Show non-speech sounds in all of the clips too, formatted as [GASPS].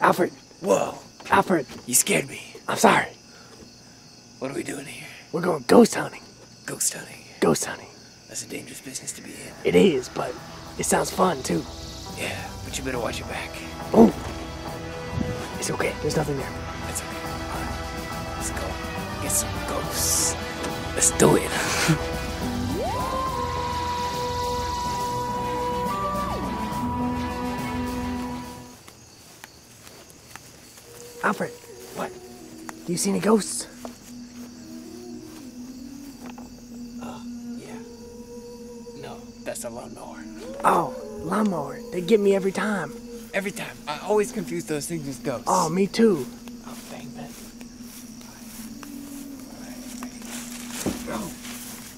Alfred, Whoa, Alfred, you scared me. I'm sorry. What are we doing here? We're going ghost hunting. Ghost hunting. Ghost hunting. That's a dangerous business to be in. It is, but it sounds fun too. Yeah, but you better watch your back. Oh, it's okay. There's nothing there. That's okay. All right, let's go. Get some ghosts. Let's do it. [LAUGHS] Alfred, what? do you see any ghosts? Yeah. No, that's a lawnmower. Oh, lawnmower. They get me every time. Every time, I always confuse those things with ghosts. Oh, me too. Oh, dang that. Oh,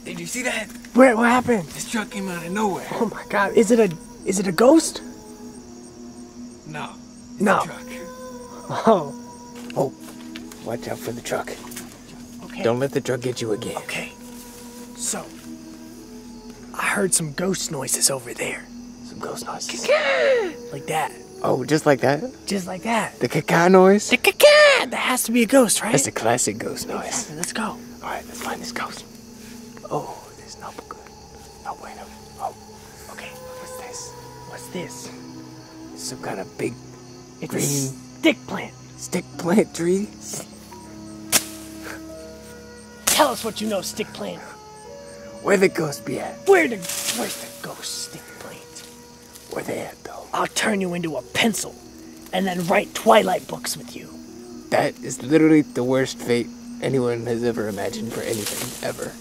did you see that? Where? What happened? This truck came out of nowhere. Oh my God! Is it a? Is it a ghost? No. No. A truck. Oh. Oh, watch out for the truck. Okay. Don't let the truck get you again. Okay. So, I heard some ghost noises over there. Some ghost noises. Like that. Oh, just like that? Just like that. The caca noise? The caca! That has to be a ghost, right? That's a classic ghost noise. Exactly. Let's go. All right, let's find this ghost. Oh, there's no good. No bueno. Oh, okay. What's this? What's this? Some kind of big It's Green. a stick plant. Stick plant trees? Tell us what you know, stick plant. Where the ghost be at? Where the where's the ghost stick plant? Where they at though? I'll turn you into a pencil, and then write Twilight books with you. That is literally the worst fate anyone has ever imagined for anything ever.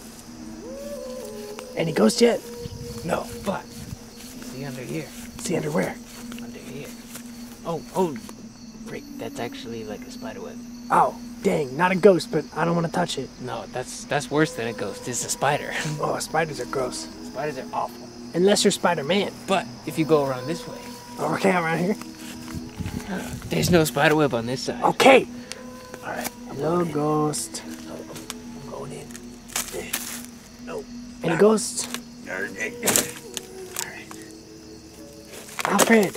Any ghost yet? No, but see under here. See under where? Under here. Oh, oh, That's actually like a spider web. Oh, dang! Not a ghost, but I don't want to touch it. No, that's that's worse than a ghost. It's a spider. [LAUGHS] Oh, spiders are gross. Spiders are awful. Unless you're Spider-Man. But if you go around this way, Okay, around here. there's no spider web on this side. Okay. All right, No ghost. I'm going in. No. Any ghosts? Alfred,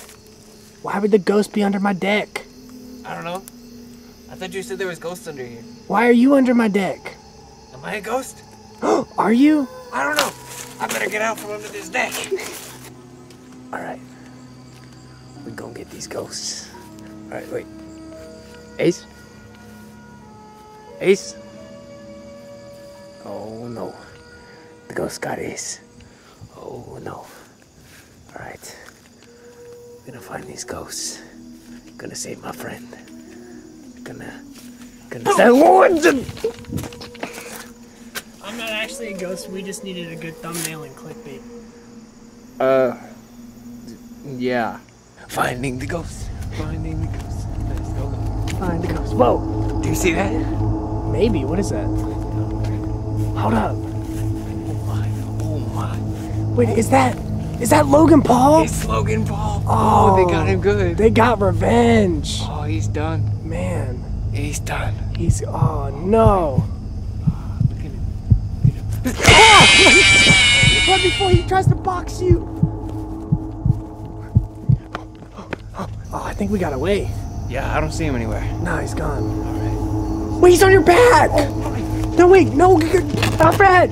why would the ghost be under my deck? I don't know. I thought you said there was ghosts under here. Why are you under my deck? Am I a ghost? Oh! [GASPS] Are you? I don't know. I better get out from under this deck. [LAUGHS] All right. We're gonna get these ghosts. All right, wait. Ace? Ace? Oh no. The ghost got Ace. Oh no. All right. We're gonna find these ghosts. Gonna save my friend. Gonna. Gonna save I'm not actually a ghost. We just needed a good thumbnail and clickbait. Uh. Yeah. Finding the ghost. Finding the ghost. Let's go. Find the ghost. Whoa. Do you see that? Maybe. What is that? Hold up. Oh my. Oh my. Wait, is that is that Logan Paul? It's Logan Paul. Oh, oh, they got him good. They got revenge. Oh, he's done. Man, He's done. he's oh no. Look at him. Look at him. Right before he tries to box you. Oh, I think we got away. Yeah, I don't see him anywhere. No, he's gone. All right. Wait, he's on your back. Oh, no, wait, no, Alfred.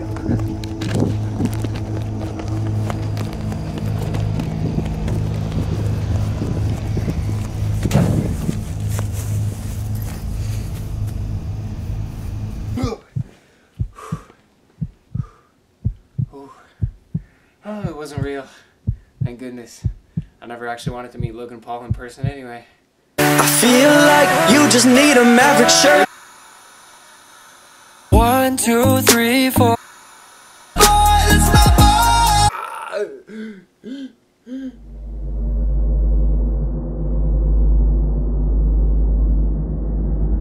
Oh, it wasn't real. Thank goodness. I never actually wanted to meet Logan Paul in person anyway. I feel like you just need a maverick shirt. One, two, three, four. Boy, that's my boy.